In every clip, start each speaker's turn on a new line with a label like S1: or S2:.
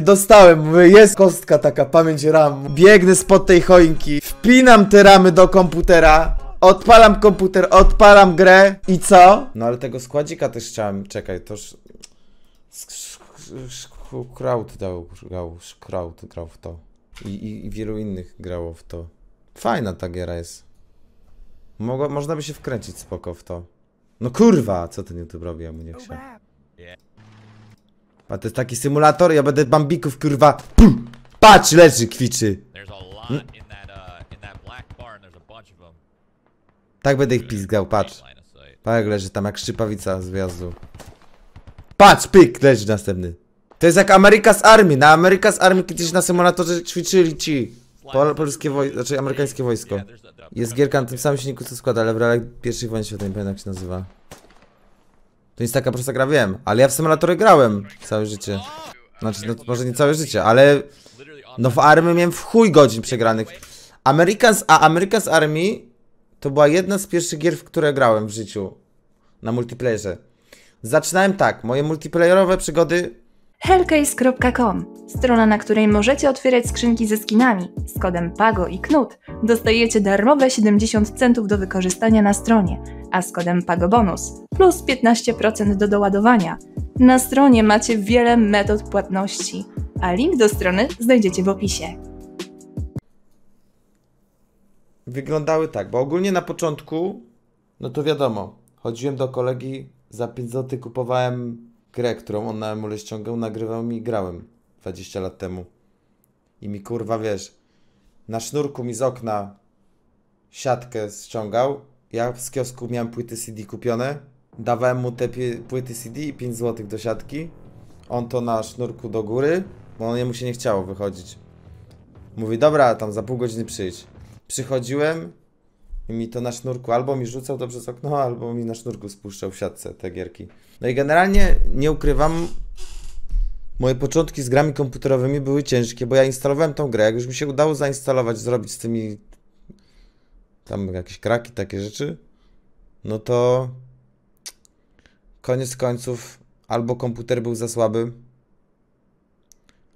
S1: Dostałem, mówię, jest kostka taka, pamięć RAM. Biegnę spod tej choinki, wpinam te ramy do komputera, odpalam komputer, odpalam grę i co? No ale tego składzika też chciałem, czekaj, toż... Kraut dał, grał, Kraut grał w to. I, i, I wielu innych grało w to. Fajna ta giera jest. Mogło, można by się wkręcić spoko w to. No kurwa, co ten YouTube robi, ja mu nie chciał. A to jest taki symulator, ja będę bambików kurwa. Pum! Patrz, leży, kwiczy.
S2: That uh.
S1: Tak będę ich pizgał, patrz. Jak leży tam jak szczypawica z wjazdu. Patrz, pyk, leży następny. To jest jak America's Army. Na America's Army kiedyś na symulatorze ćwiczyli ci. Pol polskie wojsko, znaczy amerykańskie wojsko. Jest gierka na tym samym silniku co składa, ale w realiach pierwszej wojny światowej, nie pamiętam jak się nazywa. To jest taka prosta gra, wiem, ale ja w symulatory grałem całe życie. Znaczy, no, może nie całe życie, ale no w Army miałem w chuj godzin przegranych. Americans, a Americans Army to była jedna z pierwszych gier, w które grałem w życiu. Na multiplayerze. Zaczynałem tak, moje multiplayerowe przygody
S3: Hellcase.com Strona, na której możecie otwierać skrzynki ze skinami. Z kodem PAGO i KNUT dostajecie darmowe 70 centów do wykorzystania na stronie, a z kodem PAGO bonus plus 15% do doładowania. Na stronie macie wiele metod płatności, a link do strony znajdziecie w opisie.
S1: wyglądały tak, bo ogólnie na początku, no to wiadomo, chodziłem do kolegi, za 5 zł kupowałem grę, którą on na emule ściągał, nagrywał mi i grałem 20 lat temu. I mi kurwa, wiesz, na sznurku mi z okna siatkę ściągał, ja z kiosku miałem płyty CD kupione, dawałem mu te płyty CD i 5 zł do siatki, on to na sznurku do góry, bo jemu się nie chciało wychodzić. Mówi, dobra, tam za pół godziny przyjdź. Przychodziłem i mi to na sznurku albo mi rzucał to przez okno, albo mi na sznurku spuszczał w siatce te gierki. No i generalnie nie ukrywam, moje początki z grami komputerowymi były ciężkie, bo ja instalowałem tą grę, jak już mi się udało zainstalować, zrobić z tymi tam jakieś kraki, takie rzeczy, no to koniec końców albo komputer był za słaby,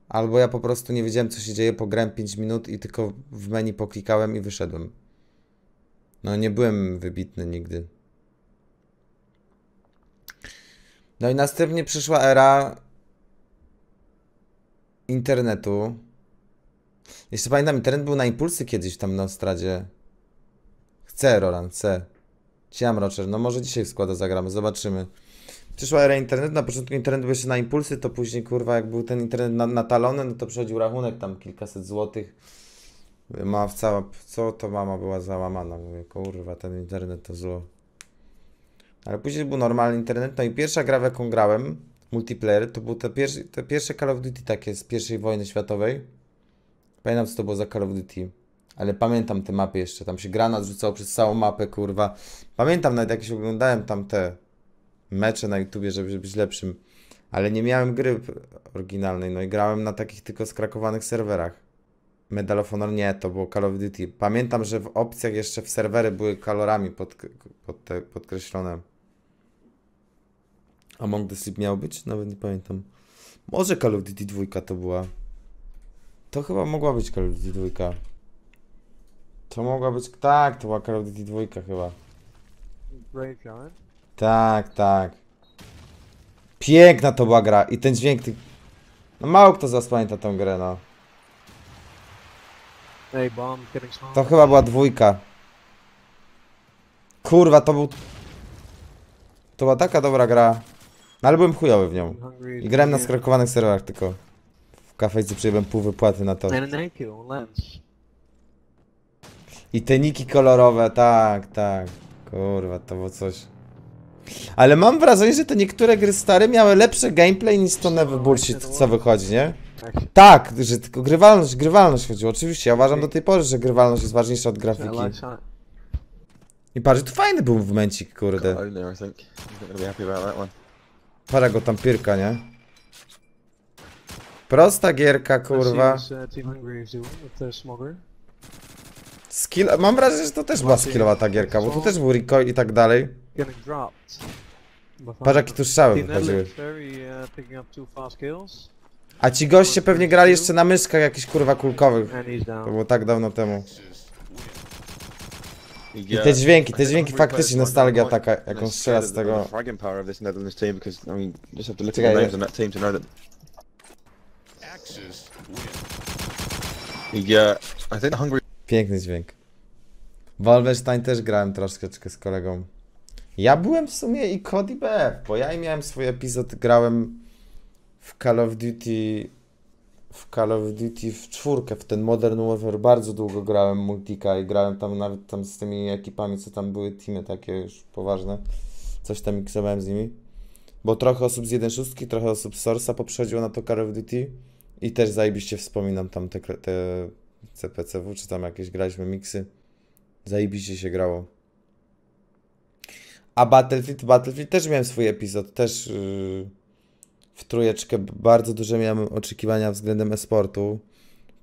S1: Albo ja po prostu nie wiedziałem, co się dzieje, pograłem 5 minut i tylko w menu poklikałem i wyszedłem. No, nie byłem wybitny nigdy. No i następnie przyszła era internetu. Jeszcze pamiętam, internet był na impulsy kiedyś tam na Ostradzie. Chcę, Roland, chcę. Ciam, no może dzisiaj w składa zagramy, zobaczymy. Przyszła era internetu, na początku internet był jeszcze na impulsy, to później kurwa jak był ten internet na, natalony, no to przychodził rachunek tam kilkaset złotych. Ma cała, co to mama była załamana, mówię, kurwa, ten internet to zło. Ale później był normalny internet, no i pierwsza gra w jaką grałem, multiplayer, to był te, pierwsze te pierwsze Call of Duty takie z pierwszej wojny światowej. Pamiętam co to było za Call of Duty. Ale pamiętam te mapy jeszcze, tam się granat rzucało przez całą mapę, kurwa. Pamiętam nawet jak się oglądałem tam te mecze na YouTubie, żeby być lepszym, ale nie miałem gry oryginalnej, no i grałem na takich tylko skrakowanych serwerach. Medal of Honor nie, to było Call of Duty. Pamiętam, że w opcjach jeszcze w serwery były kolorami pod, pod te, podkreślone. Among the Sleep miał być? Nawet nie pamiętam. Może Call of Duty 2 to była. To chyba mogła być Call of Duty 2. To mogła być. Tak, to była Call of Duty 2 chyba.
S4: Graveyard.
S1: Tak, tak. Piękna to była gra i ten dźwięk ty... No mało kto z was pamięta tą grę, no.
S4: Hey, bomb.
S1: To chyba była dwójka. Kurwa, to był... To była taka dobra gra. No ale byłem chujowy w nią.
S4: Hungry
S1: I grałem na skrakowanych serwerach tylko. W kafejce przyjęłem pół wypłaty na to. I te niki kolorowe, tak, tak. Kurwa, to było coś. Ale mam wrażenie, że te niektóre gry stare miały lepsze gameplay niż to nowy bullshit, co wychodzi, nie?
S4: Actually,
S1: Tak, że tylko grywalność, grywalność chodziło. Oczywiście, ja uważam do tej pory, że grywalność jest ważniejsza od grafiki. I patrz, to fajny był momencik, kurde. Para go tam pirka, nie? Prosta gierka, kurwa. Skill... Mam wrażenie, że to też była skillowa ta gierka, bo tu też był recoil i tak dalej. Patrz, jakie tu strzały wychodziły.
S4: Uh.
S1: A ci goście pewnie grali jeszcze na myszkach jakichś kurwa kulkowych. To było tak dawno temu. I te dźwięki, te dźwięki faktycznie nostalgia taka, jaką strzela z tego. Czekaj,
S5: I think Hungary
S1: Piękny dźwięk. Wolfenstein też grałem troszeczkę z kolegą. Ja byłem w sumie i Cody BF, bo ja i miałem swój epizod, grałem w Call of Duty w Call of Duty w czwórkę, w ten Modern Warfare bardzo długo grałem multika i grałem tam nawet tam z tymi ekipami, co tam były teamy takie już poważne. Coś tam miksowałem z nimi. Bo trochę osób z 1.6, trochę osób z Source'a poprzedziło na to Call of Duty i też zajebiście wspominam tam te, te CPCW, czy tam jakieś graliśmy miksy. Zajebiście się grało. A Battlefield, Battlefield też miałem swój epizod, też yy, w trójeczkę bardzo duże miałem oczekiwania względem e-sportu.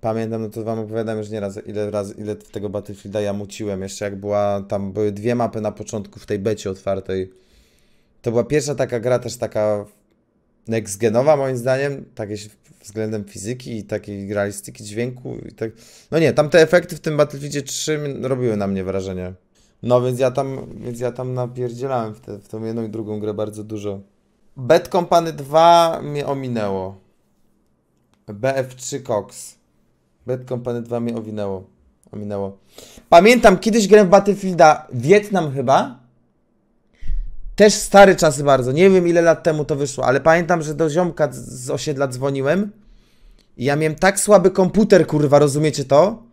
S1: Pamiętam, no to wam opowiadam już nieraz, ile razy, ile tego Battlefielda ja muciłem, jeszcze jak była, tam były dwie mapy na początku w tej becie otwartej. To była pierwsza taka gra, też taka next genowa moim zdaniem, takie względem fizyki i takiej realistyki dźwięku i tak. No nie, tam te efekty w tym Battlefieldzie 3 mi- robiły na mnie wrażenie. No więc ja tam, więc ja tam napierdzielałem w, te, w tą jedną i drugą grę bardzo dużo. Bad Company 2 mnie ominęło. BF3 Cox. Bad Company 2 mnie owinęło. Ominęło. Pamiętam, kiedyś grałem w Battlefielda Wietnam chyba. Też stary czasy bardzo. Nie wiem ile lat temu to wyszło, ale pamiętam, że do ziomka z osiedla dzwoniłem. I ja miałem tak słaby komputer, kurwa, rozumiecie to?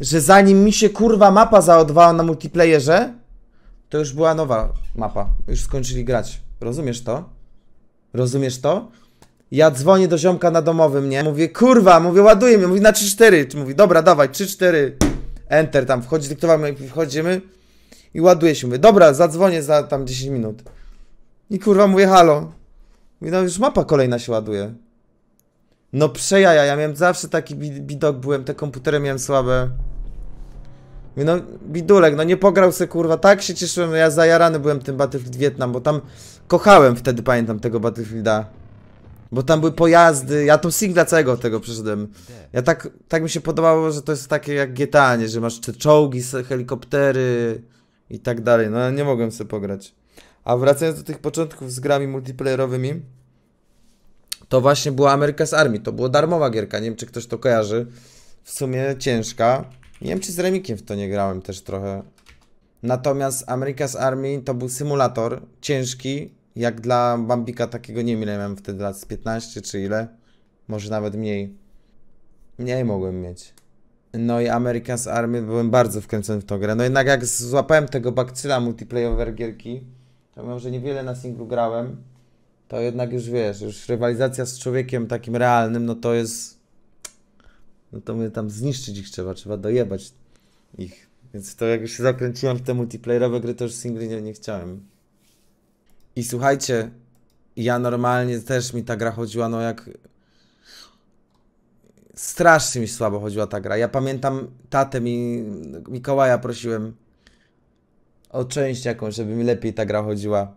S1: Że zanim mi się kurwa mapa zaodwała na multiplayerze, to już była nowa mapa. Już skończyli grać. Rozumiesz to? Rozumiesz to? Ja dzwonię do ziomka na domowym, nie? Mówię, kurwa, mówię, ładuję mnie, mówi na 3-4. Mówi, dobra, dawaj, 3-4. Enter, tam wchodzi, dyktowamy, wchodzimy i ładuje się. Mówię, dobra, zadzwonię za tam 10 minut. I kurwa mówię, halo. Mówię, no już mapa kolejna się ładuje. No przejaja, ja miałem zawsze taki bi- bidok byłem, te komputery miałem słabe. Mówię, no bidulek, no nie pograł se kurwa, tak się cieszyłem, ja zajarany byłem tym Battlefield Vietnam, bo tam kochałem wtedy, pamiętam, tego Battlefielda. Bo tam były pojazdy, ja tą singla całego tego przeszedłem. Ja tak, tak mi się podobało, że to jest takie jak GTA, nie? że masz te czołgi, helikoptery i tak dalej. No nie mogłem sobie pograć. A wracając do tych początków z grami multiplayerowymi, to właśnie była America's Army. To była darmowa gierka. Nie wiem, czy ktoś to kojarzy. W sumie ciężka. Nie wiem, czy z Remikiem w to nie grałem też trochę. Natomiast America's Army to był symulator ciężki, jak dla Bambika takiego, nie miałem wtedy lat, z 15 czy ile. Może nawet mniej. Mniej mogłem mieć. No i America's Army byłem bardzo wkręcony w tą grę. No jednak jak złapałem tego bakcyla multiplayerowe gierki, to mimo, że niewiele na singlu grałem, to jednak już wiesz, już rywalizacja z człowiekiem takim realnym, no to jest... No to mnie tam zniszczyć ich trzeba, trzeba dojebać ich. Więc to jak już się zakręciłem w te multiplayerowe gry, to już singli nie, nie chciałem. I słuchajcie, ja normalnie też mi ta gra chodziła, no jak... Strasznie mi słabo chodziła ta gra. Ja pamiętam tatę mi, Mikołaja prosiłem o część jakąś, żeby mi lepiej ta gra chodziła.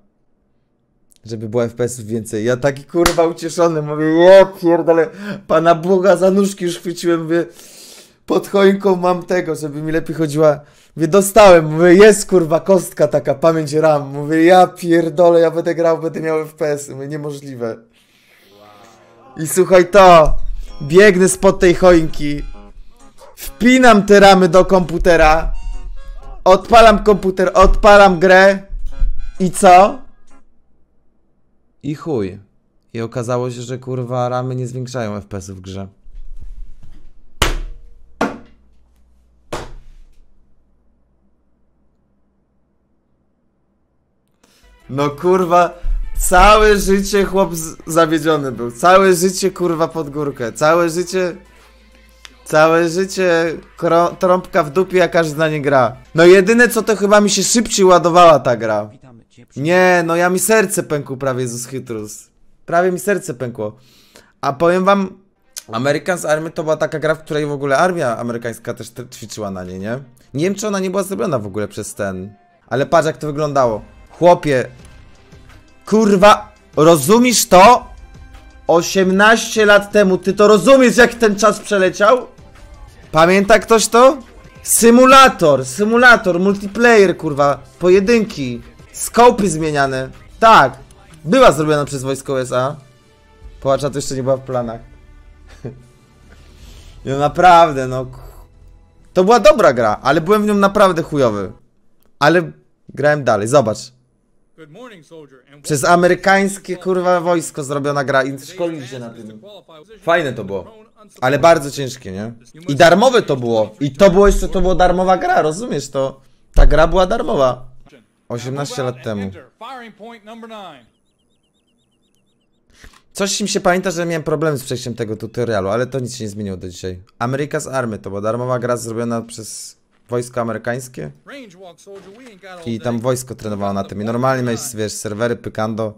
S1: Żeby było FPS-ów więcej. Ja taki kurwa ucieszony, mówię, ja pierdolę, Pana Boga za nóżki już chwyciłem, mówię, pod choinką mam tego, żeby mi lepiej chodziła. Mówię, dostałem, mówię, jest kurwa kostka taka, pamięć RAM. Mówię, ja pierdolę, ja będę grał, będę miał FPS. Mówię, niemożliwe. I słuchaj to, biegnę spod tej choinki, wpinam te ramy do komputera, odpalam komputer, odpalam grę i co? I chuj. I okazało się, że kurwa ramy nie zwiększają FPS-ów w grze. No kurwa, całe życie chłop zawiedziony był. Całe życie kurwa pod górkę. Całe życie. Całe życie trąbka w dupie, a każdy na nie gra. No jedyne co to chyba mi się szybciej ładowała ta gra. Nie, no ja mi serce pękło prawie z Chytrus. Prawie mi serce pękło. A powiem wam, American's Army to była taka gra, w której w ogóle armia amerykańska też ćwiczyła na niej, nie? Nie wiem, czy ona nie była zrobiona w ogóle przez ten. Ale patrz, jak to wyglądało. Chłopie, kurwa, rozumiesz to? 18 lat temu. Ty to rozumiesz, jak ten czas przeleciał? Pamięta ktoś to? Symulator, symulator, multiplayer, kurwa, pojedynki, skopy zmieniane. Tak, była zrobiona przez wojsko USA. Połacza to jeszcze nie była w planach. No naprawdę, no. To była dobra gra, ale byłem w nią naprawdę chujowy. Ale grałem dalej, zobacz. Przez amerykańskie kurwa wojsko zrobiona gra i szkolili się na tym. Fajne to było. Ale bardzo ciężkie, nie? I darmowe to było. I to było jeszcze, to była darmowa gra, rozumiesz to? Ta gra była darmowa. 18 lat temu. Coś mi się pamięta, że miałem problemy z przejściem tego tutorialu, ale to nic się nie zmieniło do dzisiaj. America's Army to była darmowa gra zrobiona przez wojsko amerykańskie i tam wojsko trenowało na tym. I normalnie miałeś, wiesz, serwery, pykando.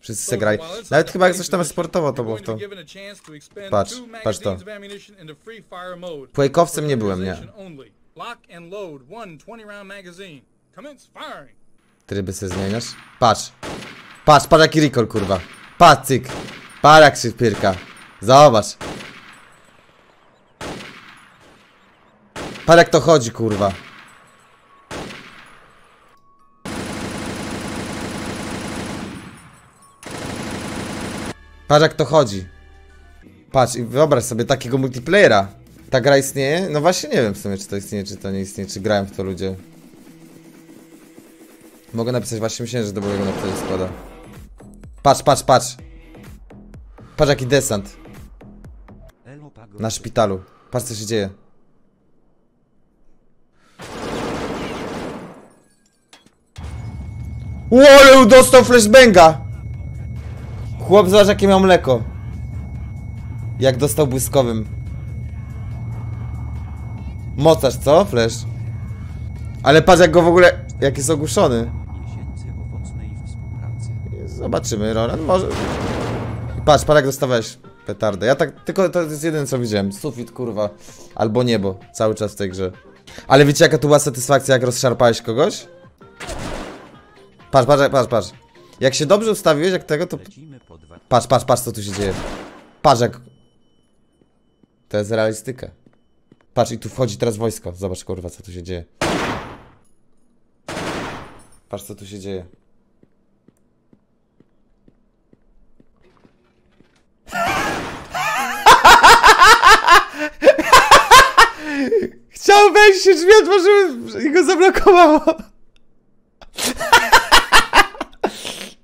S1: Wszyscy se grali. Nawet chyba jak coś tam sportowo to było w to. Patrz, patrz to. Quake'owcem nie byłem, nie.
S6: Lock and load one 20 round magazine. Commence firing.
S1: Tryby sobie zmieniasz. Patrz. Patrz, patrz jaki recall, kurwa. Patrz, cyk. Patrz jak się pyrka. Zobacz. Patrz jak to chodzi, kurwa. Patrz jak to chodzi. Patrz i wyobraź sobie takiego multiplayera. Ta gra istnieje? No właśnie nie wiem w sumie czy to istnieje, czy to nie istnieje, czy grają w to ludzie. Mogę napisać, właśnie myślałem, że do mojego napisać składa. Patrz, patrz, patrz. Patrz jaki desant. Na szpitalu. Patrz co się dzieje. Łole, dostał flashbanga! Chłop, zobacz jakie miał mleko. Jak dostał błyskowym. Mocarz, co? Flash. Ale patrz jak go w ogóle... Jak jest ogłuszony. Zobaczymy, Roland, może... Patrz, patrz jak dostawałeś petardę. Ja tak, tylko to jest jeden co widziałem. Sufit, kurwa. Albo niebo. Cały czas w tej grze. Ale wiecie jaka tu była satysfakcja, jak rozszarpałeś kogoś? Patrz, patrz, patrz, patrz. Jak się dobrze ustawiłeś, jak tego, to... Patrz, patrz, patrz co tu się dzieje. Patrz jak... To jest realistyka. Patrz i tu wchodzi teraz wojsko. Zobacz kurwa co tu się dzieje. Patrz co tu się dzieje. Chciał wejść się drzwi otworzyły i go zablokowało.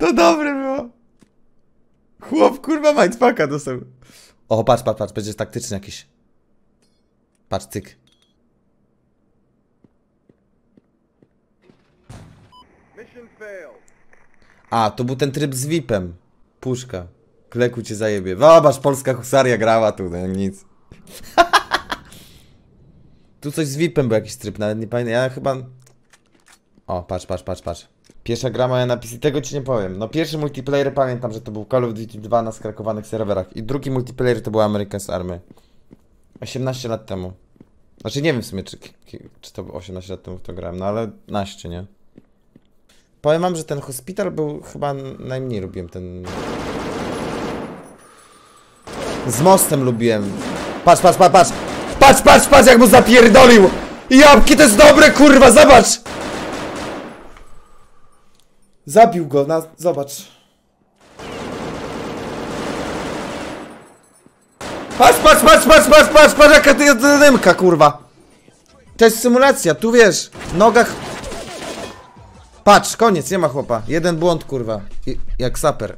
S1: To dobre było. Chłop kurwa mindfucka dostał. O, patrz, patrz, patrz, będzie taktyczny jakiś. Patrz, cyk. A, to był ten tryb z VIP-em. Puszka. Kleku cię zajebie. Zobacz, polska husaria grała tu, no nic. tu coś z VIP-em był jakiś tryb, nawet nie pamiętam. Ja chyba... O, patrz, patrz, patrz, patrz. Pierwsza gra moja napis i tego ci nie powiem. No pierwszy multiplayer pamiętam, że to był Call of Duty 2 na skrakowanych serwerach. I drugi multiplayer to był America's Army. 18 lat temu. Znaczy nie wiem w sumie, czy, czy to było 18 lat temu w to grałem, no ale naście, nie? Powiem wam, że ten hospital był chyba najmniej lubiłem ten... Z mostem lubiłem. Patrz, patrz, patrz, patrz! Patrz, patrz, patrz jak mu zapierdolił! Jabłki to jest dobre, kurwa, zobacz! Zabił go, na... zobacz. Patrz, patrz, patrz, patrz, patrz, patrz, patrz jaka to jest dynamika, kurwa. To jest symulacja, tu wiesz, w nogach... Patrz, koniec, nie ma chłopa. Jeden błąd, kurwa. I, jak saper.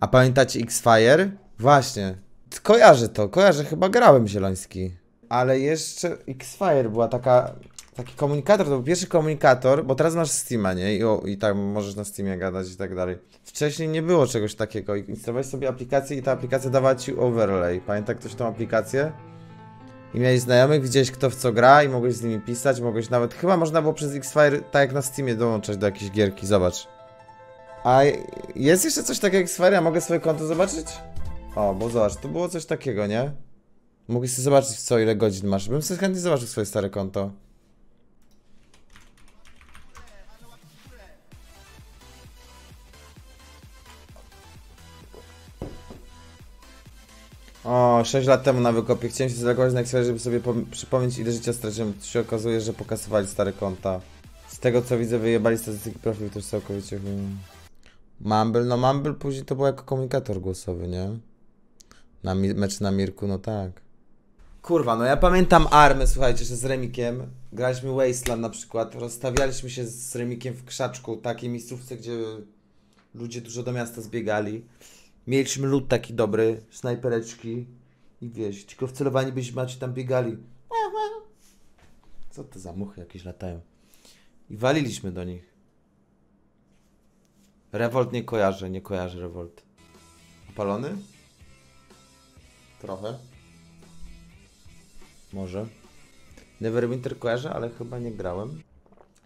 S1: A pamiętacie X-Fire? Właśnie. Kojarzę to, kojarzę, chyba grałem Zieloński. Ale jeszcze X-Fire była taka... Taki komunikator, to był pierwszy komunikator, bo teraz masz Steama, nie? I, o, I tam możesz na Steamie gadać i tak dalej. Wcześniej nie było czegoś takiego. Instalowałeś sobie aplikację i ta aplikacja dawała ci overlay. Pamięta ktoś tą aplikację? I miałeś znajomych, widziałeś kto w co gra i mogłeś z nimi pisać, mogłeś nawet... Chyba można było przez X-Fire, tak jak na Steamie, dołączać do jakiejś gierki, zobacz. A jest jeszcze coś takiego jak X-Fire? Ja mogę swoje konto zobaczyć? O, bo zobacz, to było coś takiego, nie? Mogłeś sobie zobaczyć co, ile godzin masz. Bym sobie chętnie zobaczył swoje stare konto. O, 6 lat temu na wykopie chciałem się zalogować na Excel, żeby sobie pom- przypomnieć ile życia straciłem. Tu się okazuje, że pokasowali stare konta. Z tego co widzę wyjebali statystyki profilu też całkowicie. hmm. Mumble, no Mumble później to był jako komunikator głosowy, nie? Na mecz na Mirku, no tak. Kurwa, no ja pamiętam armę, słuchajcie, że z Remikiem graliśmy Wasteland na przykład, rozstawialiśmy się z Remikiem w krzaczku, takiej miejscówce, gdzie ludzie dużo do miasta zbiegali. Mieliśmy lód taki dobry, snajpereczki i wiesz, tylko wcelowani byśmy, a ci tam biegali. Co to za muchy jakieś latają? I waliliśmy do nich. Revolt nie kojarzę, nie kojarzę Revolt. Opalony? Trochę. Może. Neverwinter kojarzę, ale chyba nie grałem.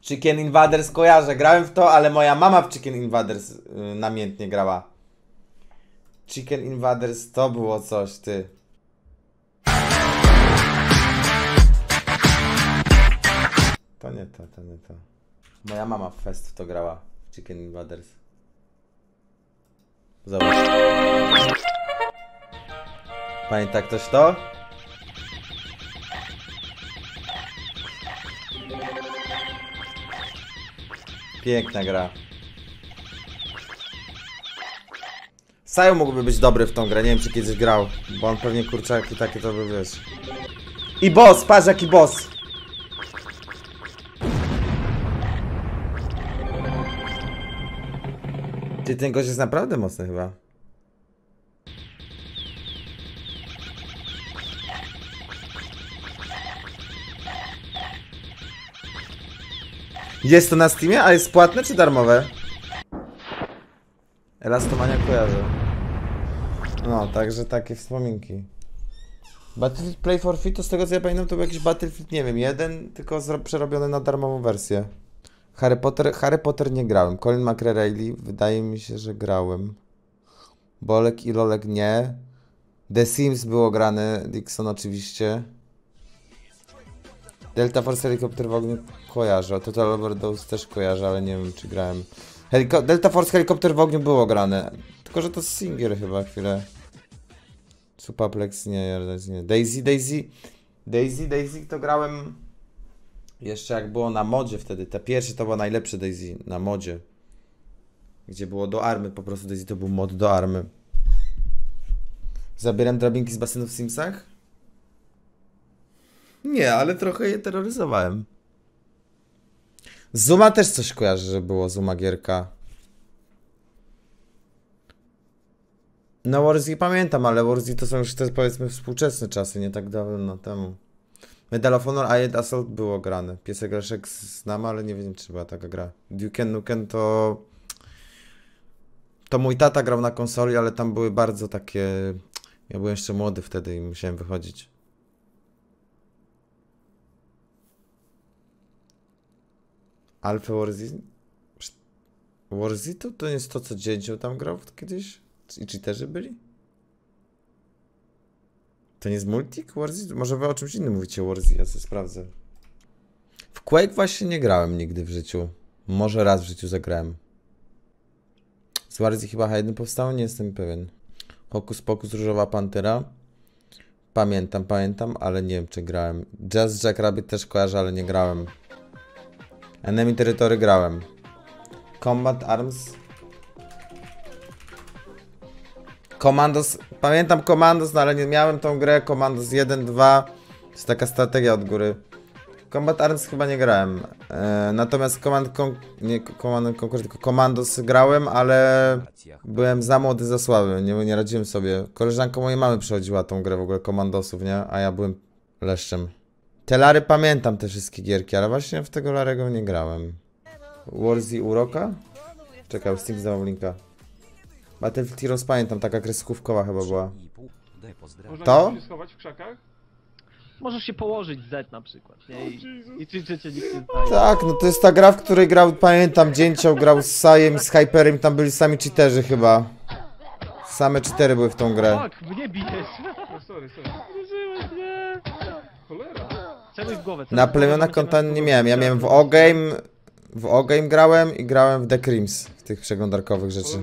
S1: Chicken Invaders kojarzę, grałem w to, ale moja mama w Chicken Invaders yy, namiętnie grała. Chicken Invaders to było coś, ty. To nie to, to nie to. Moja mama w Fest to grała. w Chicken Invaders. Zobacz. Pamięta ktoś to? Piękna gra. Sajo mógłby być dobry w tą grę, nie wiem czy kiedyś grał, bo on pewnie kurczaki takie to by wiesz. I boss, patrz jaki boss! Ty ten gość jest naprawdę mocny chyba. Jest to na Steamie, a jest płatne czy darmowe? Elastomania kojarzę. No, także takie wspominki. Battlefield Play for Free to z tego co ja pamiętam to był jakiś Battlefield, nie wiem, jeden, tylko przerobiony na darmową wersję. Harry Potter, Harry Potter nie grałem. Colin McRae wydaje mi się, że grałem. Bolek i Lolek nie. The Sims było grane, Dixon oczywiście. Delta Force Helikopter w ogniu kojarzę. Total Overdose też kojarzę, ale nie wiem czy grałem. Heliko Delta Force Helikopter w ogniu było grane. Tylko, że to Singer chyba chwilę. Supaplex nie, nie. Daisy, Daisy. Daisy, Daisy to grałem jeszcze jak było na modzie wtedy. Te pierwsze to było najlepsze Daisy na modzie. Gdzie było do army, po prostu Daisy to był mod do army. Zabieram drabinki z basenu w Simsach? Nie, ale trochę je terroryzowałem. Zuma też coś kojarzy, że było Zuma gierka. No Warzy pamiętam, ale Warzy to są już te powiedzmy współczesne czasy, nie tak dawno temu. Medal of Honor Aed Assault było grane. Piesek Leszek znam, ale nie wiem czy była taka gra. Duke Nukem to... To mój tata grał na konsoli, ale tam były bardzo takie... Ja byłem jeszcze młody wtedy i musiałem wychodzić. Alpha Warzy? To, to jest to, co dzięcioł tam grał kiedyś? I cheaterzy byli? To nie jest multik Warzy? Może wy o czymś innym mówicie Warzy, ja sobie sprawdzę. W Quake właśnie nie grałem nigdy w życiu. Może raz w życiu zagrałem. Z Warzy chyba H1 powstało? Nie jestem pewien. Hokus Pokus Różowa Pantera. Pamiętam, pamiętam, ale nie wiem czy grałem. Jazz Jack Rabbit też kojarzę, ale nie grałem. Enemy Territory grałem. Combat Arms. Commandos. Pamiętam Commandos, no ale nie miałem tą grę. Commandos 1, 2. To jest taka strategia od góry. Combat Arms chyba nie grałem. E, natomiast Command nie Command Conquer, tylko Commandos grałem, ale byłem za młody, za słaby. Nie, nie radziłem sobie. Koleżanka mojej mamy przechodziła tą grę w ogóle Commandosów, nie? A ja byłem leszczem. Te Lary pamiętam te wszystkie gierki, ale właśnie w tego Larego nie grałem. Warzy Uroka? Czekaj, Steam zdał linka. Battlefield Heroes pamiętam, taka kreskówkowa chyba była.
S7: Można
S1: To?
S7: się schować w krzakach?
S8: Możesz się położyć Z na przykład, nie? I, i czy cię nikt nie znajdzie.
S1: Tak, no to jest ta gra, w której grał, pamiętam, Dzięcioł grał z Sajem i z Hyperem, tam byli sami cheaterzy chyba. Same cheatery były w tą grę.
S8: Tak, mnie bijesz.
S7: No sorry, sorry.
S8: Użyłeś mnie.
S7: Cholera.
S8: W głowę.
S1: Na plemiona konta nie miałem, ja miałem w O-Game, w O-Game grałem i grałem w The Crims, w tych przeglądarkowych rzeczy.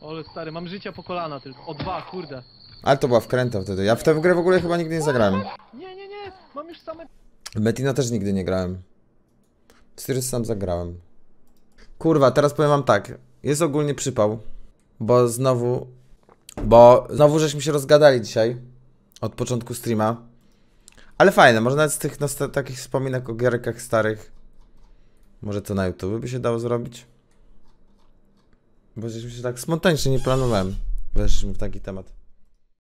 S8: Ole stary, mam życia po kolana tylko. O dwa, kurde.
S1: Ale to była wkręta wtedy. Ja w tę grę w ogóle chyba nigdy nie zagrałem.
S8: Nie, nie, nie, mam już same...
S1: W Metino też nigdy nie grałem. Styrys sam zagrałem. Kurwa, teraz powiem wam tak. Jest ogólnie przypał, bo znowu... Bo znowu żeśmy się rozgadali dzisiaj. Od początku streama. Ale fajne, może nawet z tych takich wspominek o gierkach starych. Może to na YouTube by się dało zrobić? Bo się tak spontanicznie nie planowałem. Weszliśmy w taki temat.